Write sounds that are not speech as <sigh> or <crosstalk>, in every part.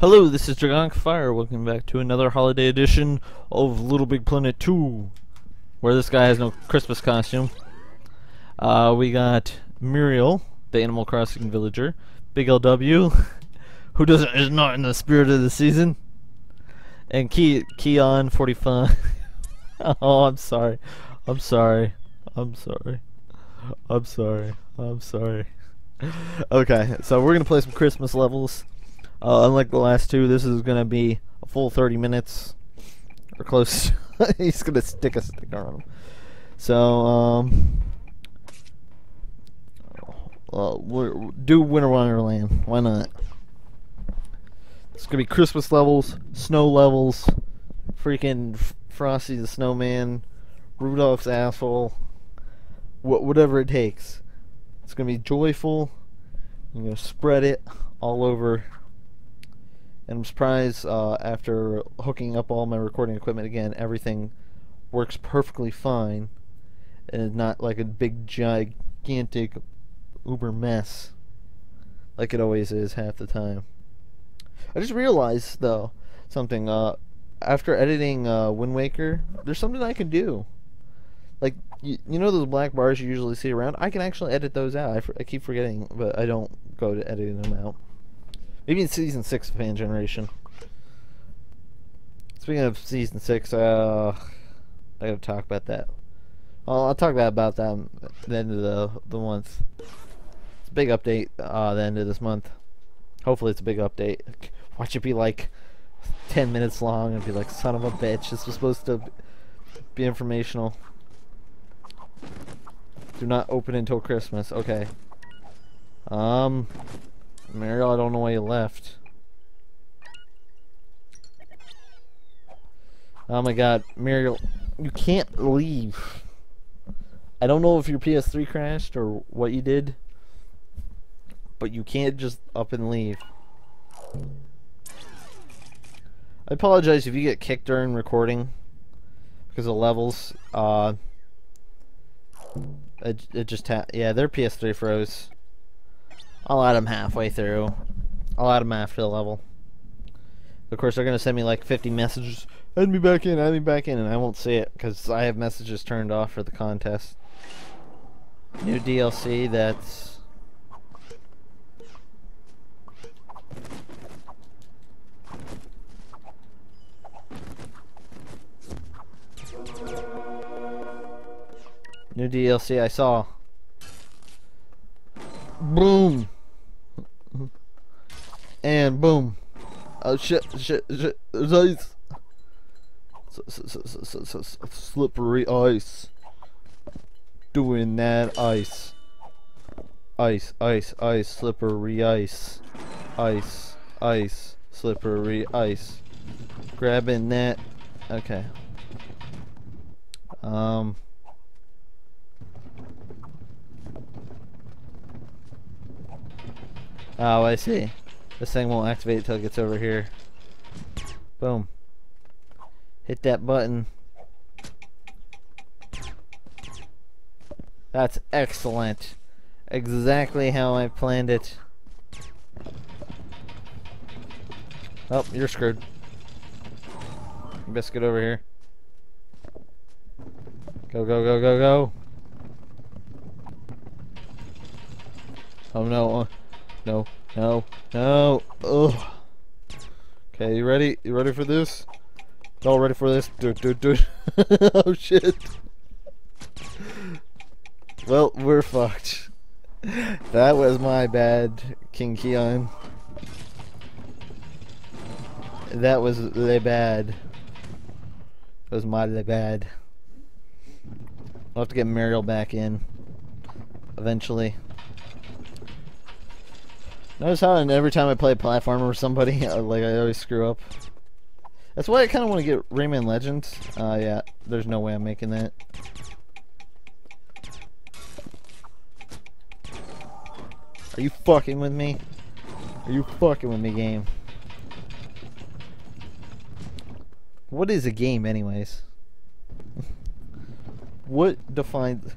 Hello, this is Dragonic Fire. Welcome back to another holiday edition of Little Big Planet 2, where this guy has no Christmas costume. Uh, we got Muriel, the Animal Crossing villager, Big LW, <laughs> who doesn't is not in the spirit of the season, and King Keon 45. <laughs> oh, I'm sorry. I'm sorry. I'm sorry. I'm sorry. I'm sorry. <laughs> Okay, so we're gonna play some Christmas levels. Uh, unlike the last two, this is gonna be a full 30 minutes or close. <laughs> He's gonna stick a sticker on him. So, um, we're, do Winter Wonderland. Why not? It's gonna be Christmas levels, snow levels, freaking Frosty the Snowman, Rudolph's asshole, wh whatever it takes. It's gonna be joyful. I'm gonna spread it all over. And I'm surprised uh, after hooking up all my recording equipment again, everything works perfectly fine, and not like a big gigantic uber mess like it always is half the time. I just realized though something. Uh, after editing uh, Wind Waker, there's something I can do. Like you, you know those black bars you usually see around. I can actually edit those out. I, I keep forgetting, but I don't go to editing them out. Maybe in season six of Fan Generation. Speaking of season six, uh, I gotta talk about that. Well, I'll talk about that at the end of the the month. It's a big update. Uh, the end of this month. Hopefully, it's a big update. Watch it be like ten minutes long and be like, son of a bitch. This was supposed to be informational. Do not open until Christmas. Okay. Um, Mariel, I don't know why you left. Oh my god, Mariel, you can't leave. I don't know if your PS3 crashed or what you did, but you can't just up and leave. I apologize if you get kicked during recording because of levels. Uh, it, it just ha yeah, their PS3 froze. I'll add them halfway through. I'll add them after the level. Of course, they're gonna send me like 50 messages. Add me back in, add me back in, and I won't see it because I have messages turned off for the contest. New DLC that's New DLC I saw. Boom. And boom. Oh shit, shit, shit. There's ice. Slippery ice. Doing that ice. Ice, ice, ice, slippery ice. Ice, ice, slippery ice. Grabbing that. Okay. Um. Oh, I see. This thing won't activate until it gets over here. Boom. Hit that button. That's excellent. Exactly how I planned it. Oh, you're screwed. Biscuit over here. Go, go, go, go, go. Oh no. No, no, no. Ugh. Okay, you ready? You ready for this? Y'all ready for this? Do do do. oh shit. Well, we're fucked. That was my bad, King Keon. That was le bad. That was my le bad. I'll have to get Mariel back in. Eventually. Notice how every time I play a platformer with somebody, <laughs> like I always screw up. That's why I kind of want to get Rayman Legends. Uh, yeah, there's no way I'm making that. Are you fucking with me? Are you fucking with me, game? What is a game, anyways? <laughs> what defines...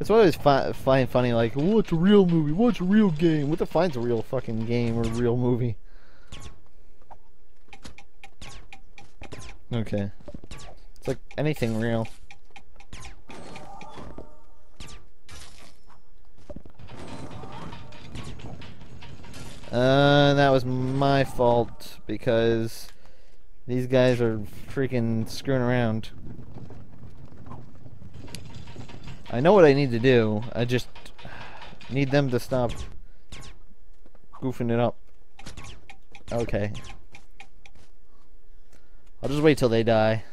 That's what I always fi find funny, like, what's a real movie? What's a real game? What defines a real fucking game or real movie? Okay. It's like anything real. Uh, that was my fault because these guys are freaking screwing around. I know what I need to do. I just need them to stop goofing it up. Okay. I'll just wait till they die.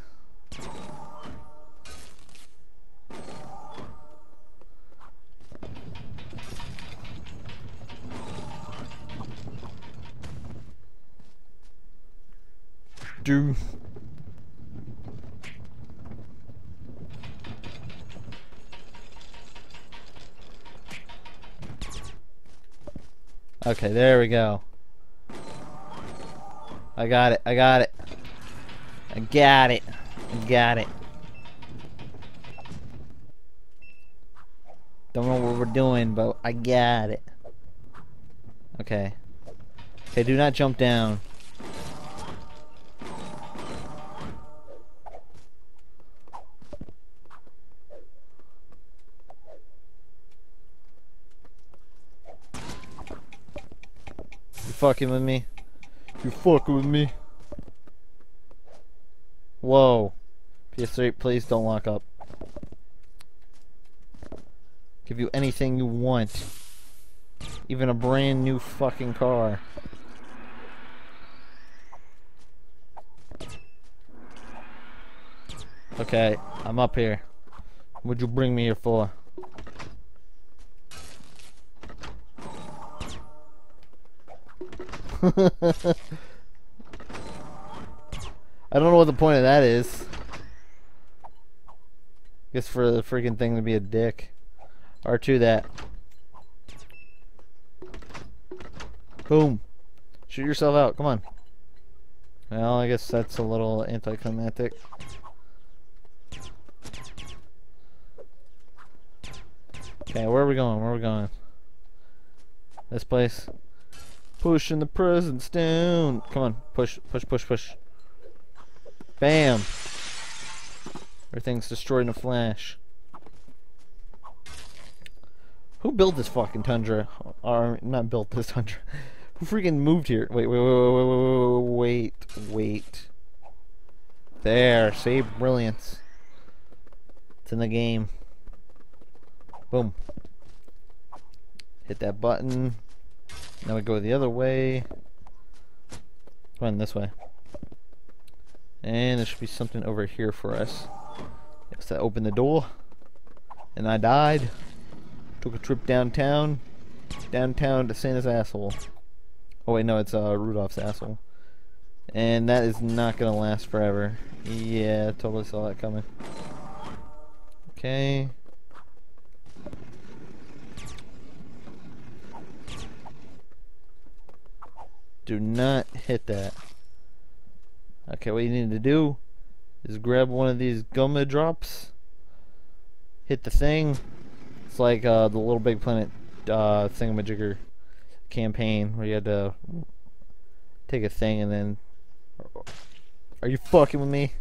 Do. Okay, there we go. I got it. I got it. I got it. I got it. Don't know what we're doing, but I got it. Okay. Okay, do not jump down. Fucking with me? You fucking with me? Whoa. PS3, please don't lock up. Give you anything you want. Even a brand new fucking car. Okay, I'm up here. What'd you bring me here for? <laughs> I don't know what the point of that is. Guess for the freaking thing to be a dick. R2 that. Boom. Shoot yourself out. Come on. Well, I guess that's a little anticlimactic. Okay, where are we going? Where are we going? This place? Pushing the presents down. Come on, push, push, push, push. Bam. Everything's destroyed in a flash. Who built this fucking tundra? Or not built this tundra. <laughs> Who freaking moved here? Wait, wait, wait, wait, wait, wait, wait, wait. There, save brilliance. It's in the game. Boom. Hit that button. Now we go the other way. On, this way. And there should be something over here for us. Yes, that opened the door. And I died. Took a trip downtown. Downtown to Santa's asshole. Oh wait, no, it's uh, Rudolph's asshole. And that is not gonna last forever. Yeah, totally saw that coming. Okay. Do not hit that. Okay, what you need to do is grab one of these gumma drops. Hit the thing. It's like uh, the Little Big Planet uh, thingamajigger campaign where you had to take a thing and then. Are you fucking with me?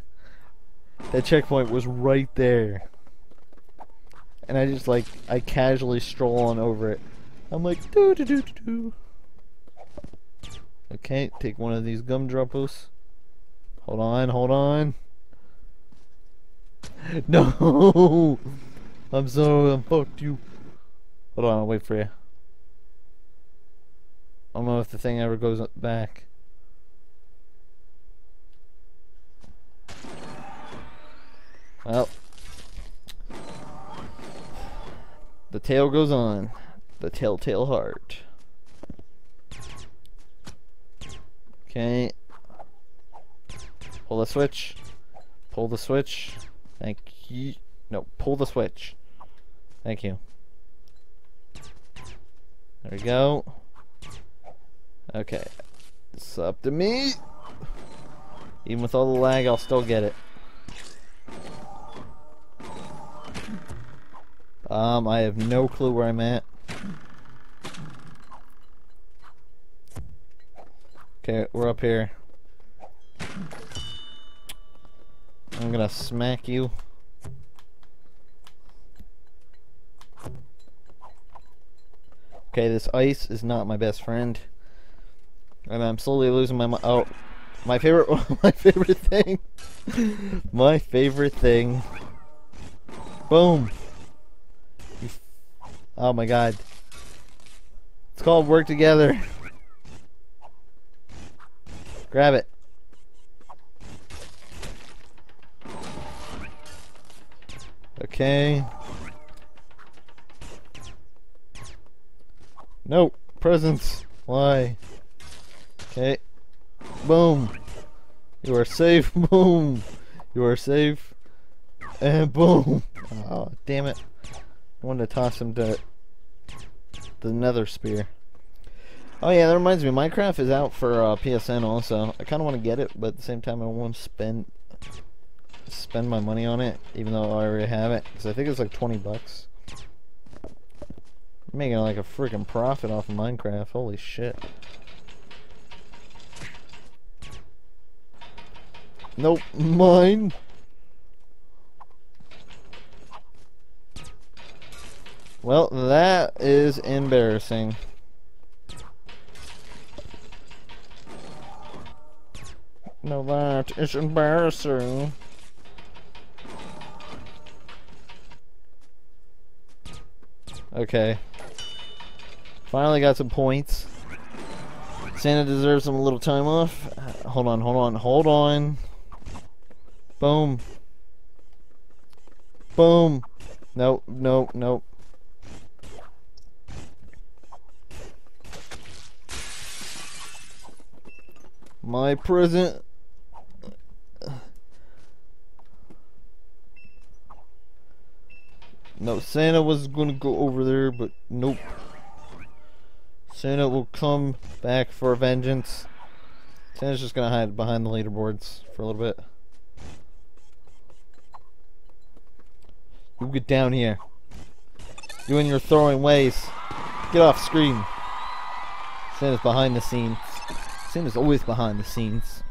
That checkpoint was right there. And I just like, I casually stroll on over it. I'm like, doo doo doo doo doo. Okay, take one of these gumdroppers. Hold on, hold on. <laughs> No! I'm so I'm fucked you. Hold on, I'll wait for you. I don't know if the thing ever goes back. Well. The tail goes on. The telltale heart. Okay. Pull the switch. Pull the switch. Thank you. No, pull the switch. Thank you. There we go. Okay. It's up to me. Even with all the lag, I'll still get it. Um, I have no clue where I'm at. Okay, we're up here. I'm gonna smack you. Okay, this ice is not my best friend. And I'm slowly losing my oh my favorite <laughs> my favorite thing. <laughs> my favorite thing. Boom. Oh my god. It's called work together. <laughs> Grab it. Okay. Nope. Presents. Why? Okay. Boom. You are safe. <laughs> Boom. You are safe. And boom. Oh, damn it. I wanted to toss him to the nether spear. Oh yeah, that reminds me. Minecraft is out for uh, PSN also. I kind of want to get it, but at the same time, I want to spend spend my money on it, even though I already have it. Because I think it's like 20 bucks. I'm making like a freaking profit off of Minecraft. Holy shit. Nope, <laughs> mine. Well, that is embarrassing. No, that is embarrassing. Okay. Finally got some points. Santa deserves some little time off. Hold on, hold on, hold on. Boom. Boom. Nope, nope, nope. My present. No, Santa was gonna go over there, but nope. Santa will come back for vengeance. Santa's just gonna hide behind the leaderboards for a little bit. You get down here. You and your throwing ways. Get off screen. Santa's behind the scenes. Santa's always behind the scenes.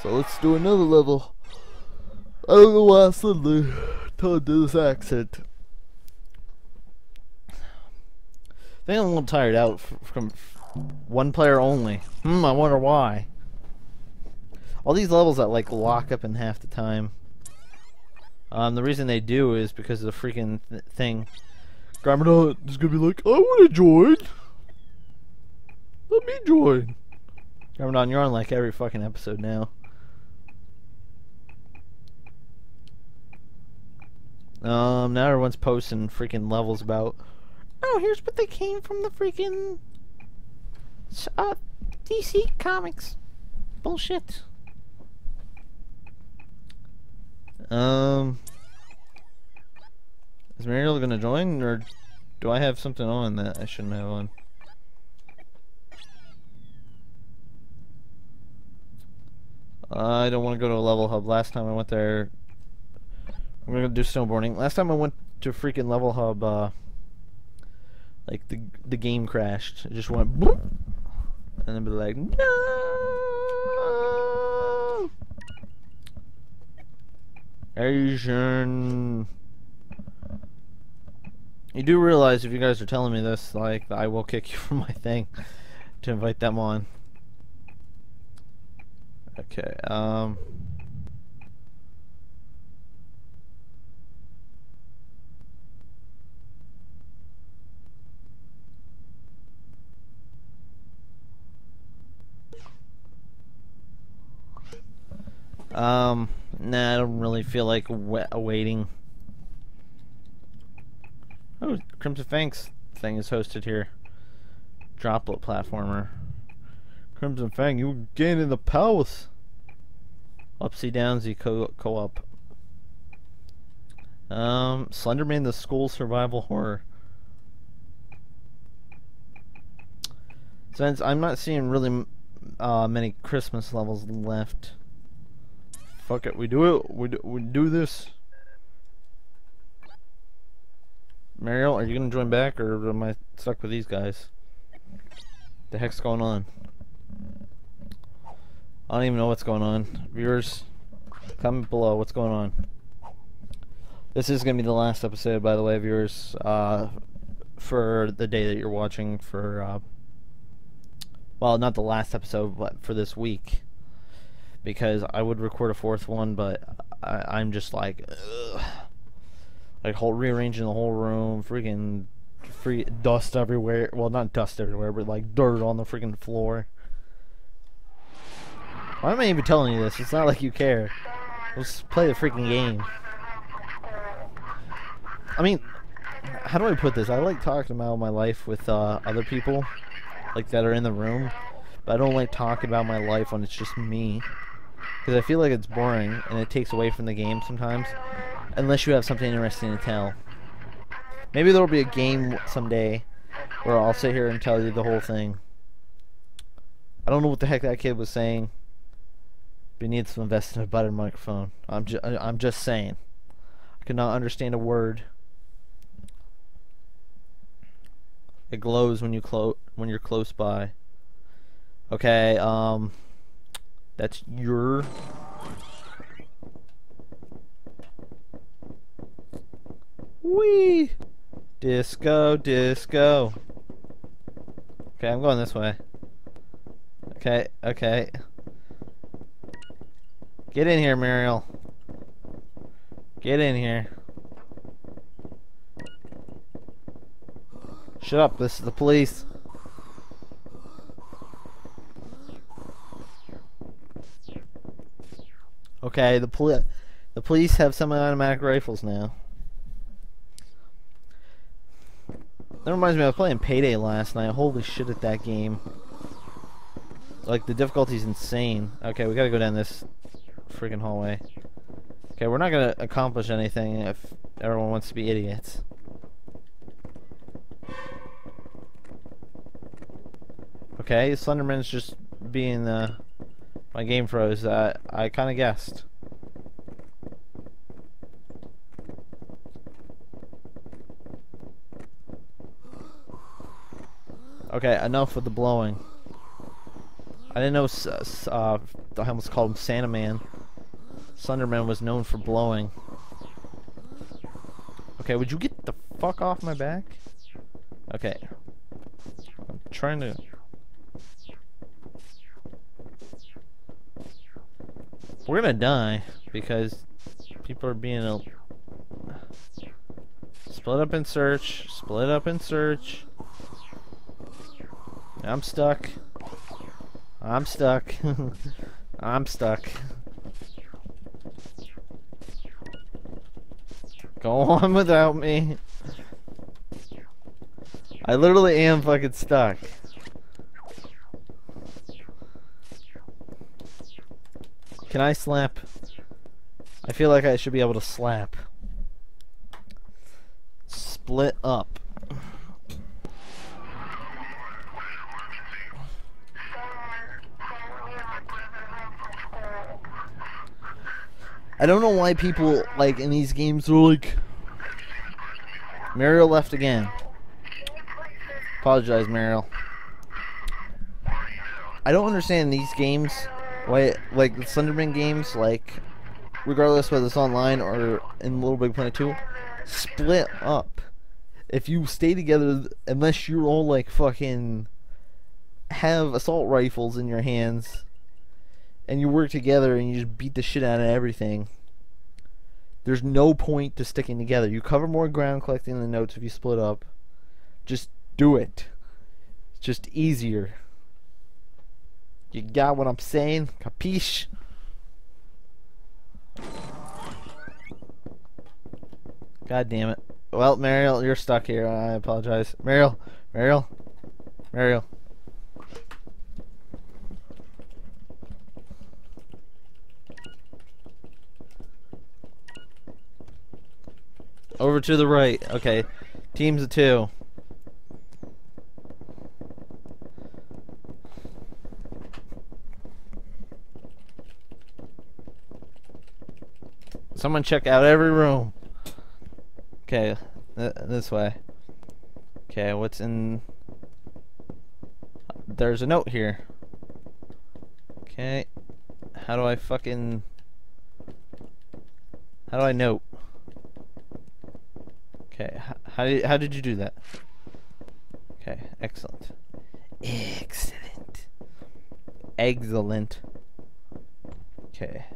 So let's do another level. I don't know why I suddenly told to this accent. I think I'm a little tired out from one player only. Hmm, I wonder why. All these levels that like lock up in half the time. Um, the reason they do is because of the freaking th thing. Garmadon is gonna be like, I want to join. Let me join. Garmadon, you're on like every fucking episode now. Um, now everyone's posting freaking levels about. Oh, here's what they came from the freaking uh, DC Comics. Bullshit. Um, is Mariel gonna join, or do I have something on that I shouldn't have on? I don't want to go to a level hub. Last time I went there, I'm gonna do snowboarding. Last time I went to freaking level hub, uh, like the the game crashed. It just went boop, and then be like, no. Asian. You do realize if you guys are telling me this, like, I will kick you <laughs> from my thing to invite them on. Okay, um... Um, nah, I don't really feel like waiting. Oh, Crimson Fang's thing is hosted here. Droplet platformer. Crimson Fang, you gain in the palace. Upsy Downsy co co-op. Um, Slenderman, the school survival horror. Since I'm not seeing really uh, many Christmas levels left. Fuck it, we do it. We do, we do this. Mariel, are you gonna join back, or am I stuck with these guys? The heck's going on? I don't even know what's going on. Viewers, comment below what's going on. This is to be the last episode, by the way, viewers, uh, for the day that you're watching for, uh, well, not the last episode, but for this week. Because I would record a fourth one, but I, am just like, ugh. like whole rearranging the whole room, freaking free dust everywhere. Well, not dust everywhere, but like dirt on the freaking floor. Why am I even telling you this? It's not like you care. Let's play the freaking game. I mean, how do I put this? I like talking about my life with uh, other people, like that are in the room, but I don't like talking about my life when it's just me, because I feel like it's boring and it takes away from the game sometimes, unless you have something interesting to tell. Maybe there'll be a game someday where I'll sit here and tell you the whole thing. I don't know what the heck that kid was saying. But he needs to invest in a better microphone. I'm just I'm just saying. I could not understand a word. It glows when you close when you're close by. Okay, um that's your Wee Disco disco. Okay, I'm going this way. Okay, okay. Get in here, Muriel. Get in here. Shut up, this is the police. Okay, the poli the police have semi-automatic rifles now. That reminds me, I was playing Payday last night. Holy shit at that game. Like, the difficulty's insane. Okay, we gotta go down this freaking hallway. Okay, we're not gonna accomplish anything if everyone wants to be idiots. Okay, Slenderman's just being uh, my game froze. Uh, I kind of guessed. Okay, enough with the blowing. I didn't know uh, I almost called him Santa Man. Slenderman was known for blowing. Okay, would you get the fuck off my back? Okay. I'm trying to... We're gonna die because people are being a... Split up and search. Split up and search. I'm stuck. I'm stuck. <laughs> I'm stuck. Go on <laughs> without me. I literally am fucking stuck. Can I slap? I feel like I should be able to slap. Split up. I don't know why people like in these games are like Mariel left again. Apologize, Mariel. I don't understand these games why like the Slenderman games like regardless whether it's online or in Little Big Planet 2 split up. If you stay together unless you're all like fucking have assault rifles in your hands and you work together and you just beat the shit out of everything. There's no point to sticking together. You cover more ground collecting the notes if you split up. Just do it. It's just easier. You got what I'm saying? Capiche? God damn it. Well, Mariel, you're stuck here. I apologize. Mariel, Mariel, Mariel. Over to the right. Okay. Teams of two. Someone check out every room. Okay, th this way. Okay, what's in... There's a note here. Okay, how do I fucking... How do I note? Okay, how, how did, how did you do that? Okay, excellent. Excellent. Excellent. Okay.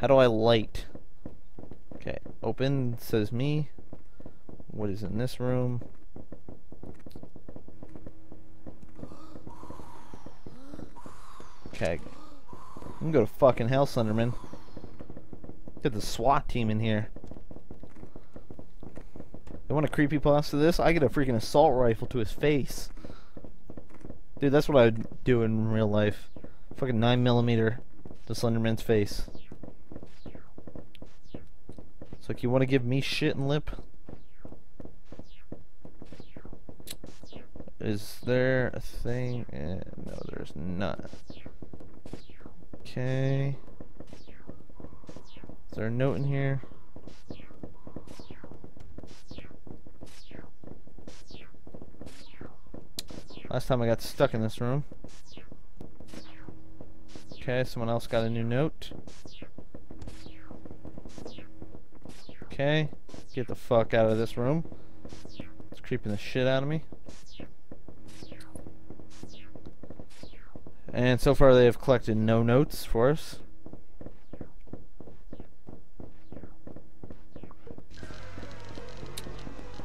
How do I light? Open says me. What is in this room? Okay. I'm gonna go to fucking hell, Slenderman. Get the SWAT team in here. They want a creepy to this? I get a freaking assault rifle to his face. Dude, that's what I would do in real life. Fucking 9 millimeter to Slenderman's face. It's like, you want to give me shit and lip? Is there a thing? Eh, no, there's not. Okay. Is there a note in here? Last time I got stuck in this room. Okay, someone else got a new note. Okay, get the fuck out of this room. It's creeping the shit out of me. And so far they have collected no notes for us.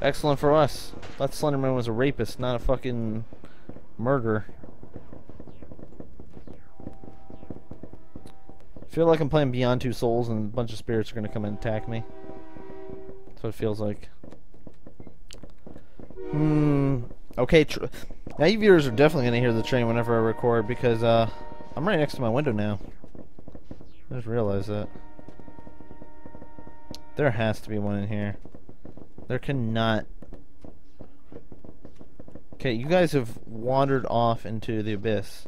Excellent for us. That Slenderman was a rapist, not a fucking murderer. I feel like I'm playing Beyond Two Souls and a bunch of spirits are going to come and attack me. That's what it feels like. Hmm. Okay, now you viewers are definitely to hear the train whenever I record because uh, I'm right next to my window now. I just realized that. There has to be one in here. There cannot. Okay, you guys have wandered off into the abyss.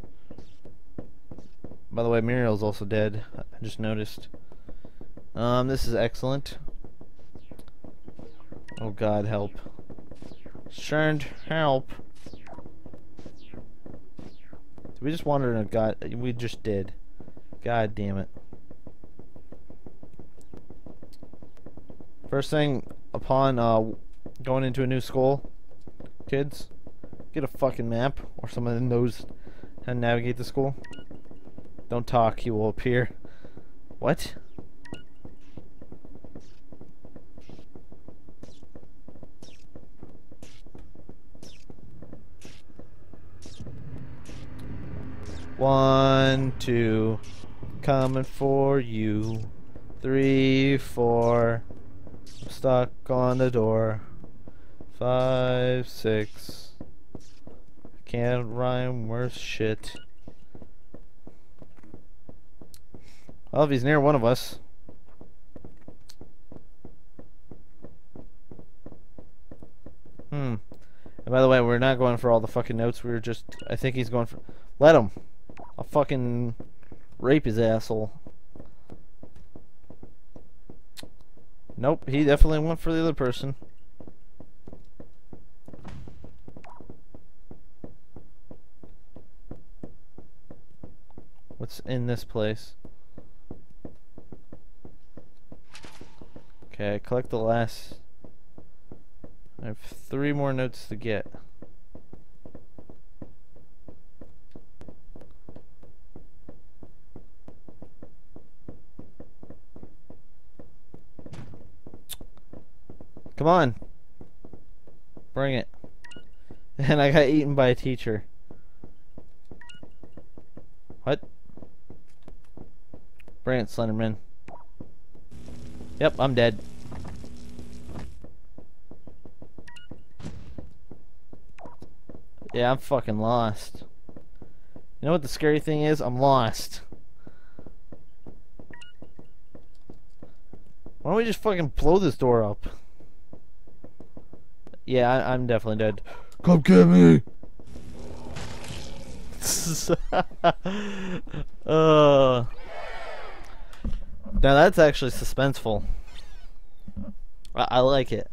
By the way, Muriel's also dead. I just noticed. Um, this is excellent. Oh God, help. Send help. Did we just wander in god? We just did. God damn it. First thing upon uh, going into a new school, kids, get a fucking map or someone that knows how to navigate the school. Don't talk, he will appear. What? One, two, coming for you. Three, four, stuck on the door. Five, six, can't rhyme worse shit. Well, if he's near one of us. Hmm. And by the way, we're not going for all the fucking notes. We are just... I think he's going for... Let him. I'll fucking rape his asshole. Nope, he definitely went for the other person. What's in this place? Okay, collect the last... I have three more notes to get. Come on. Bring it. <laughs> And I got eaten by a teacher. What? Bring it, Slenderman. Yep, I'm dead. Yeah, I'm fucking lost. You know what the scary thing is? I'm lost. Why don't we just fucking blow this door up? Yeah, I am definitely dead. Come get me! <laughs> uh, now that's actually suspenseful. I, I like it.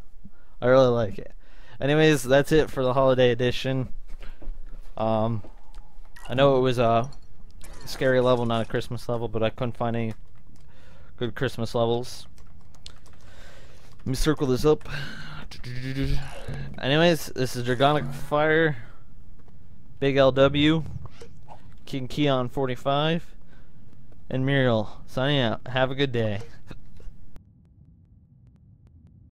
I really like it. Anyways, that's it for the holiday edition. Um, I know it was a scary level, not a Christmas level, but I couldn't find any good Christmas levels. Let me circle this up. Anyways, this is Dragonic Fire, Big LW, King Keon 45, and Muriel signing out. Have a good day.